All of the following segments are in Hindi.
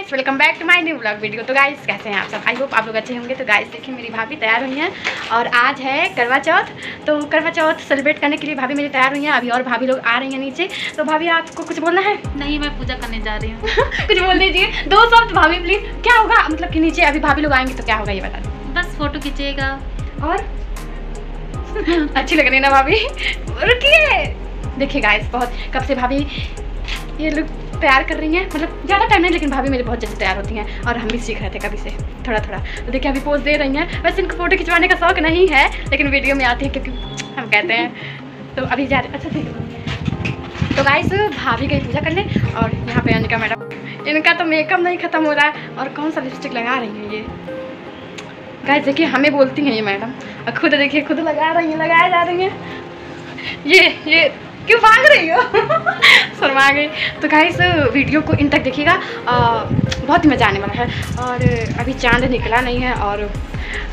Guys welcome back to my new blog video तो गाइस कैसे हैं आप सब? आई होप आप लोग अच्छे होंगे। तो गाइस देखिए मेरी भाभी तैयार हुई हैं और आज है करवा चौथ। तो करवा चौथ सेलिब्रेट करने के लिए भाभी मेरी तैयार हुई हैं। अभी और भाभी लोग आ रही हैं नीचे। तो भाभी आपको कुछ बोलना है? नहीं मैं पूजा करने जा रही हूँ। कुछ बोल दीजिए। दो शब्द भाभी प्लीज़ क्या होगा? मतलब कि नीचे अभी भाभी लोग आएँगे तो क्या होगा ये बता दीजिए बस फ़ोटो खींचेगा। और? अच्छी लग रही है ना भाभी? रुकिए। देखिए गाइस बहुत कब से भाभी ये लोग तैयार कर रही हैं। मतलब ज़्यादा टाइम नहीं, लेकिन भाभी मेरे बहुत जल्दी तैयार होती हैं और हम भी सीख रहे थे कभी से थोड़ा थोड़ा तो देखिए, अभी पोज दे रही हैं। वैसे इनको फ़ोटो खिंचवाने का शौक नहीं है, लेकिन वीडियो में आती है क्योंकि हम कहते हैं। तो अभी जा रहे अच्छा ठीक तो गाइस भाभी गई पूजा करने और यहाँ पे अनिका मैडम। इनका तो मेकअप नहीं ख़त्म हो रहा है और कौन सा लिपस्टिक लगा रही हैं ये? गाइस देखिए, हमें बोलती हैं ये मैडम। और खुद देखिए, खुद लगा रही हैं लगाया जा रही हैं। ये ये क्यों भाग रही हो? शर्मा गई। तो गाइस वीडियो को इन तक देखिएगा। बहुत ही मज़ा आने वाला है। और अभी चाँद निकला नहीं है और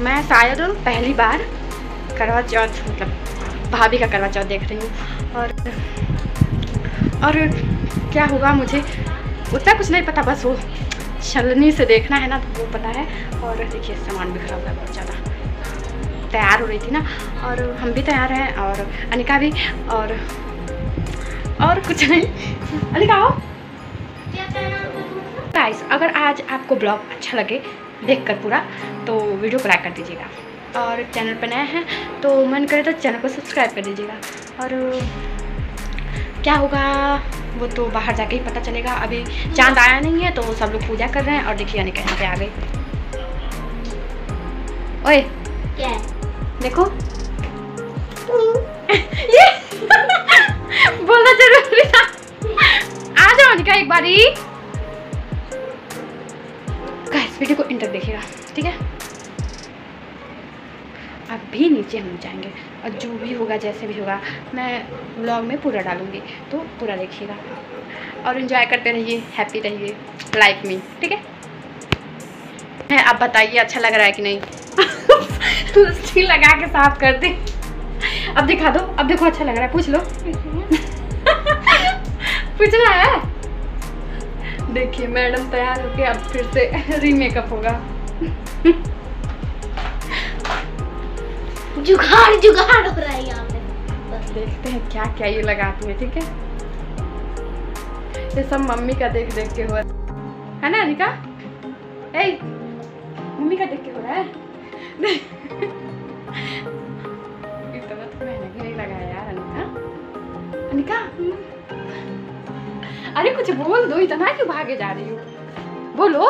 मैं शायद पहली बार करवा चौथ मतलब भाभी का करवा चौथ देख रही हूँ। और और क्या होगा मुझे? उतना कुछ नहीं पता, बस वो छलनी से देखना है ना तो वो पता है। और देखिए, सामान बिखरा हुआ है, बहुत ज़्यादा। तैयार हो रही थी ना। और हम भी तैयार हैं, और अनिका भी, और और कुछ नहीं। अनिका आओ गाइस अगर आज आपको ब्लॉग अच्छा लगे देखकर पूरा तो वीडियो को लाइक कर दीजिएगा। और चैनल पर नए हैं तो मन करे तो चैनल को सब्सक्राइब कर दीजिएगा। और क्या होगा वो तो बाहर जाके ही पता चलेगा। अभी चाँद आया नहीं है तो सब लोग पूजा कर रहे हैं और देखिए अनिका यहाँ पे आ गई ओए क्या? देखो। ये बोलना ज़रूरी था आ जाओ अनिका, एक बारी। गाइस वीडियो को इंटर देखिएगा, ठीक है? अभी नीचे हम जाएँगे, और जो भी होगा, जैसे भी होगा, मैं ब्लॉग में पूरा डालूँगी तो पूरा देखिएगा। और इन्जॉय करते रहिए हैप्पी रहिए लाइक मी ठीक है? है, आप बताइए अच्छा लग रहा है कि नहीं? लगा के साफ़ कर दे। अब दिखा दो, अब देखो अच्छा लग रहा है, पूछ लो। पूछना है? देखिए मैडम तैयार होके अब फिर से रीमेकअप होगा। जुगाड़ जुगाड़ हो रहा है यहाँ पे। देखते हैं क्या क्या ये लगाती है ठीक है? ये सब मम्मी का देख देख के हो रहा है ना अनिका ए मम्मी का देख के हो रहा है? इतना तो मैंने भी नहीं लगाया यार अनिका। अनिका? अरे कुछ बोल दो इतना क्यों भागे जा रही हो? बोलो।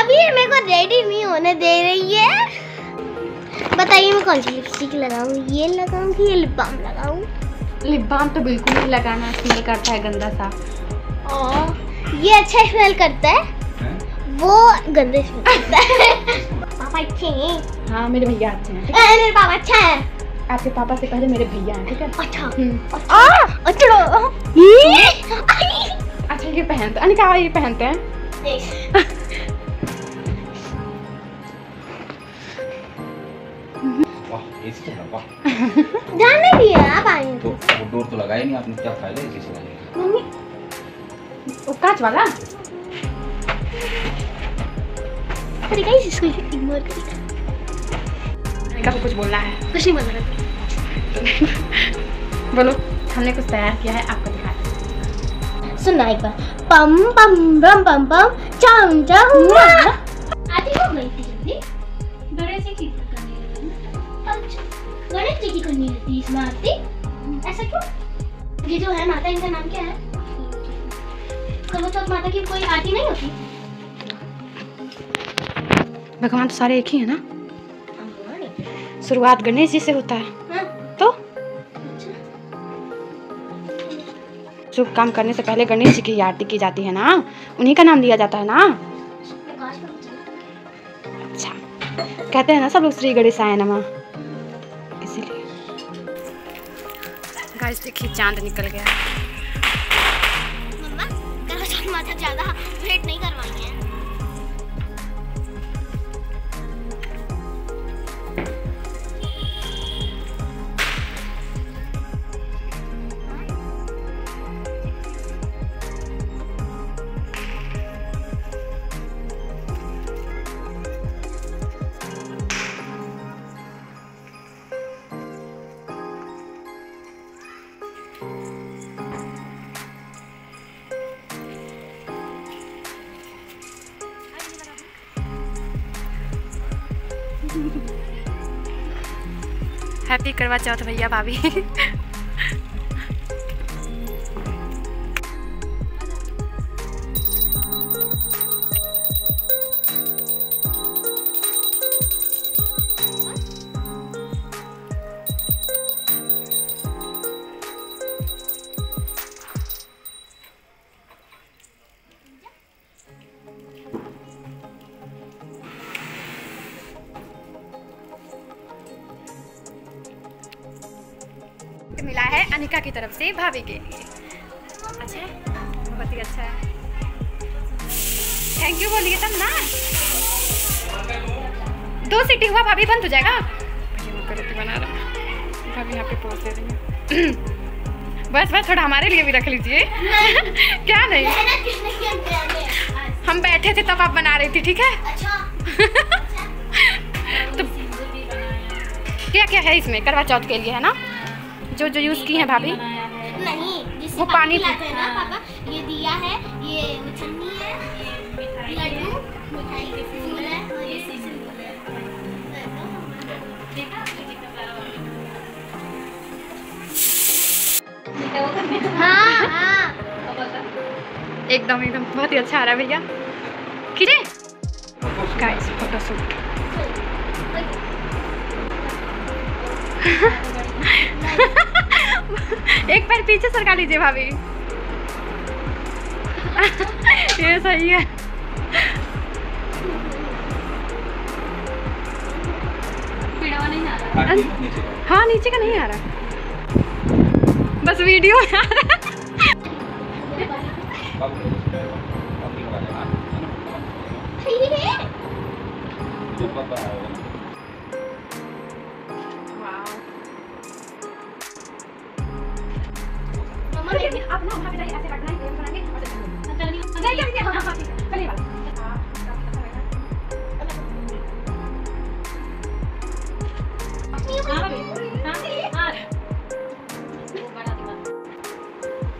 अभी ये मेरे को रेडी नहीं होने दे रही है। बताइए मैं कौन सी लिपस्टिक लगाऊँ ये लगाऊँ कि ये लिप बाम लगाऊँ? लिप बाम तो बिल्कुल नहीं लगाना स्मेल करता है गंदा सा। और ये अच्छा स्मेल करता है? वो गंदे स्मेल करता है। पापा अच्छे हैं। हाँ मेरे भैया अच्छे हैं मेरे पापा अच्छा है है? आपके पापा से पहले मेरे भैया हैं ठीक है? अच्छा। हम्म। अच्छा अच्छा ये पहनते अनिका ये पहनते हैं। जाने दिया आप आएँगे तो वो डोर तो लगाया नहीं आपने क्या फ़ायदा एसी चलाने मम्मी। वो कांच वाला? अरे गाइस इसको इग्नोर करिए। अनिका को कुछ बोलना है। कुछ नहीं बोल रहा बोलो। हमने कुछ तैयार किया है आपको दिखा सुनना एक बार। पम पम बम पम पम चम चम आती हो गई थी जल्दी। गणेश जी की गणेश जी की करनी रहती है इसमें आरती। ऐसा क्यों? ये जो है माता इनका नाम क्या है? करवा चौथ माता की कोई आरती नहीं होती। भगवान तो सारे एक ही है ना? शुरुआत गणेश जी से होता है। हाँ, तो। शुभ काम करने से पहले गणेश जी की आरती की जाती है ना? उन्हीं का नाम लिया जाता है ना? अच्छा। कहते हैं ना सब लोग श्री गणेशाय नमः। इसीलिए। गाइस देखिए चाँद निकल गया। हैप्पी करवा चौथ तो भैया भाभी। मिला है अनिका की तरफ़ से भाभी के लिए। अच्छा है बहुत ही अच्छा। है थैंक यू बोलिए तब ना। दो सीटी हुआ भाभी बंद हो जाएगा। रोटी बना रहा भाभी यहाँ पे पोज दे रही बस बस थोड़ा हमारे लिए भी रख लीजिए। क्या नहीं? हम बैठे थे तब आप बना रही थी ठीक है? अच्छा। तो क्या क्या है इसमें? करवा चौथ के लिए है ना? जो जो यूज़ की हैं भाभी? नहीं वो पानी पिलाते हैं ना पापा। ये दिया है ये छन्नी है लड्डू मिठाई के फूल है और ये सिंदूर है। हाँ हाँ। एकदम एकदम। बहुत ही अच्छा आ रहा है भैया। खींचे गाइस फ़ोटो शूट एक पैर पीछे सरका लीजिए भाभी ये सही है नीचे हाँ नीचे का नहीं आ रहा बस वीडियो आ रहा है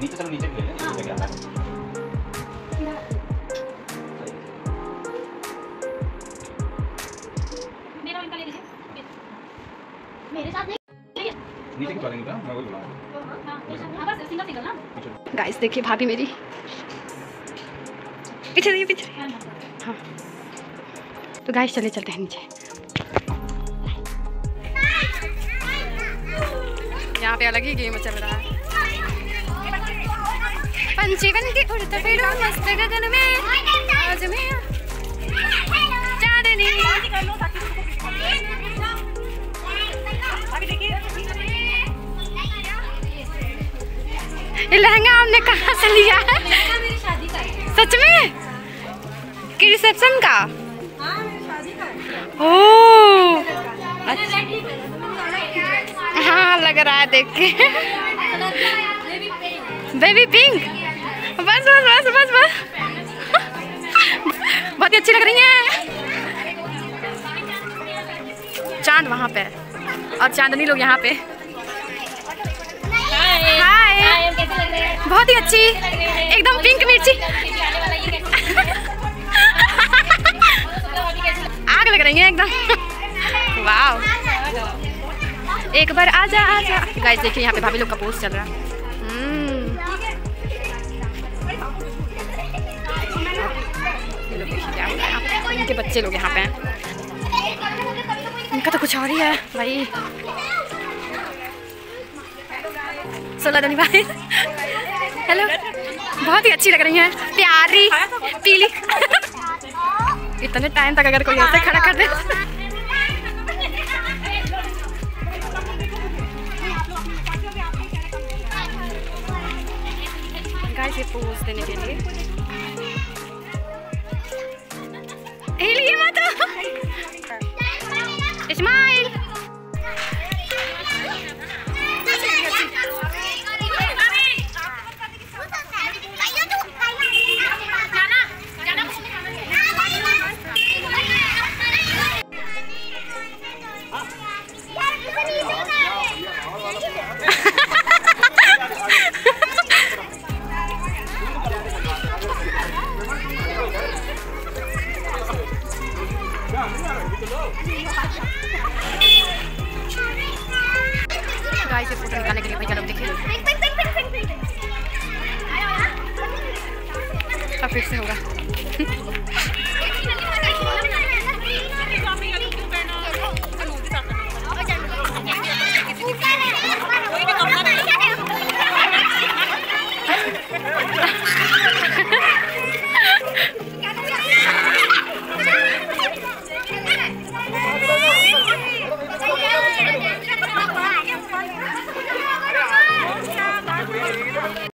नीचे चलो नीचे भी ले नीचे क्या है मेरे साथ नहीं। नीचे की चलेंगे क्या मैं वही बुलाऊँगा गाइस देखिए भाभी मेरी। पीछे रहिए, पीछे हाँ। तो गाइस चले चलते हैं नीचे। यहाँ पे अलग ही गेम चल रहा है। पंछी बन के उड़ता फिरो मस्त गगन में। आज मैं चांदनी। ये लहंगा हमने कहाँ से लिया है? सच में? कि रिसेप्शन का? ओ अच्छा। हाँ लग रहा है देख के। Baby pink. बस बस बस बस बस। बहुत ही अच्छी लग रही हैं। चाँद वहाँ पे और चांदनी लोग यहाँ पे। बहुत ही अच्छी, एकदम पिंक मिर्ची। आग लग रही है एकदम। वाह एक बार आजा आजा। गाइस देखिए यहाँ पे भाभी लोग का पोस्ट चल रहा है। हम्म। रहा है। इनके बच्चे लोग यहाँ पे हैं। इनका तो कुछ और ही है, भाई। सोलह धनी भाई। हेलो बहुत ही अच्छी लग रही है। प्यारी, पीली। इतने टाइम तक अगर कोई ऐसे खड़ा कर दे। गाइस ये पोज देने के लिए। गाइस ये फ़ोटो निकालने के लिए भैया लोग देखिए। अब फिर से होगा।